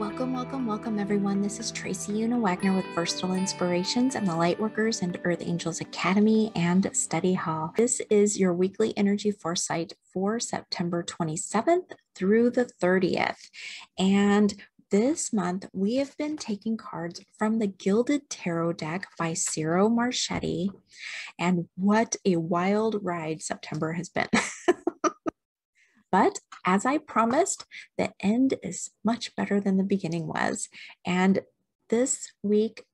Welcome, welcome, welcome, everyone. This is Tracy Una Wagner with Versatile Inspirations and the Lightworkers and Earth Angels Academy and Study Hall. This is your weekly energy foresight for September 27th through the 30th. And this month, we have been taking cards from the Gilded Tarot deck by Ciro Marchetti. And what a wild ride September has been. But as I promised, the end is much better than the beginning was. And this week,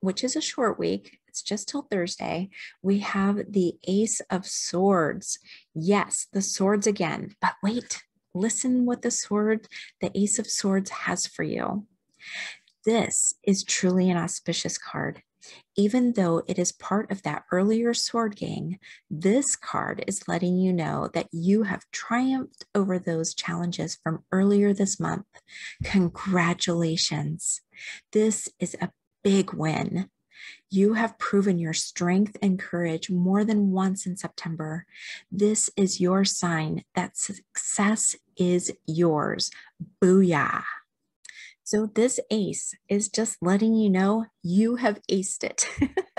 which is a short week, it's just till Thursday, we have the Ace of Swords. Yes, the swords again. But wait, listen what the sword, the Ace of Swords has for you. This is truly an auspicious card. Even though it is part of that earlier sword gang, this card is letting you know that you have triumphed over those challenges from earlier this month. Congratulations. This is a big win. You have proven your strength and courage more than once in September. This is your sign that success is yours. Booyah. So, this ace is just letting you know you have aced it.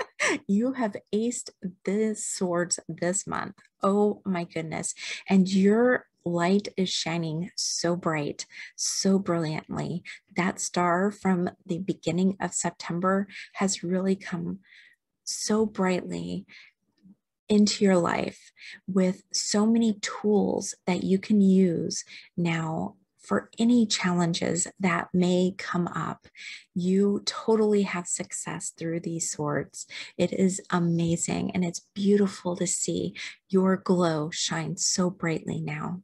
you have aced the swords this month. Oh my goodness. And your light is shining so bright, so brilliantly. That star from the beginning of September has really come so brightly into your life with so many tools that you can use now for any challenges that may come up. You totally have success through these swords. It is amazing and it's beautiful to see your glow shine so brightly now.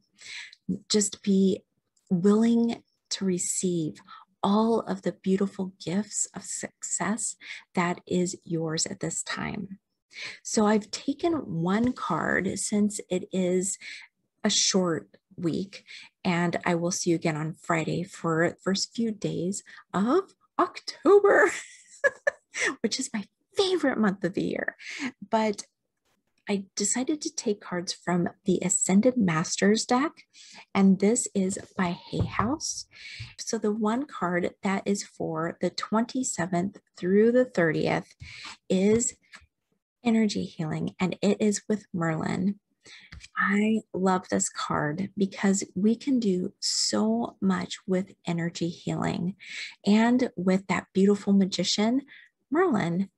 Just be willing to receive all of the beautiful gifts of success that is yours at this time. So I've taken one card since it is a short week. And I will see you again on Friday for the first few days of October, which is my favorite month of the year. But I decided to take cards from the Ascended Masters deck, and this is by Hay House. So, the one card that is for the 27th through the 30th is Energy Healing, and it is with Merlin. I love this card because we can do so much with energy healing and with that beautiful magician, Merlin.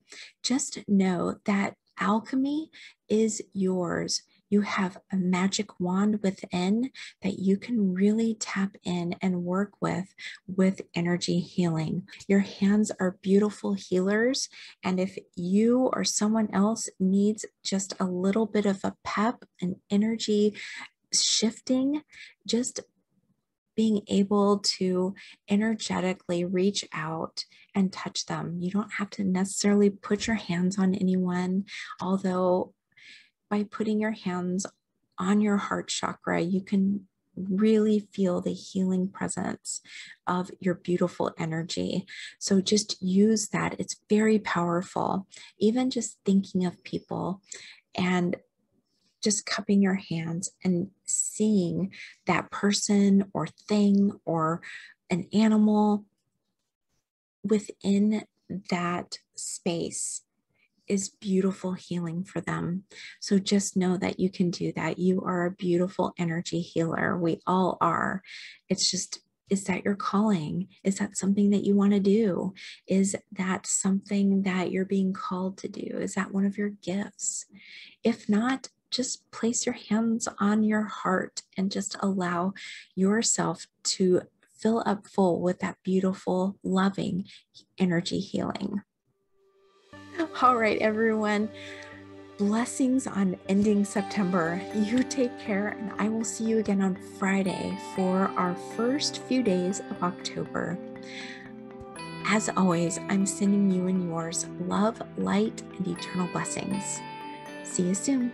Just know that alchemy is yours you have a magic wand within that you can really tap in and work with with energy healing. Your hands are beautiful healers. And if you or someone else needs just a little bit of a pep and energy shifting, just being able to energetically reach out and touch them. You don't have to necessarily put your hands on anyone, although by putting your hands on your heart chakra, you can really feel the healing presence of your beautiful energy. So just use that. It's very powerful. Even just thinking of people and just cupping your hands and seeing that person or thing or an animal within that space is beautiful healing for them. So just know that you can do that. You are a beautiful energy healer. We all are. It's just, is that your calling? Is that something that you want to do? Is that something that you're being called to do? Is that one of your gifts? If not, just place your hands on your heart and just allow yourself to fill up full with that beautiful, loving energy healing. All right, everyone. Blessings on ending September. You take care, and I will see you again on Friday for our first few days of October. As always, I'm sending you and yours love, light, and eternal blessings. See you soon.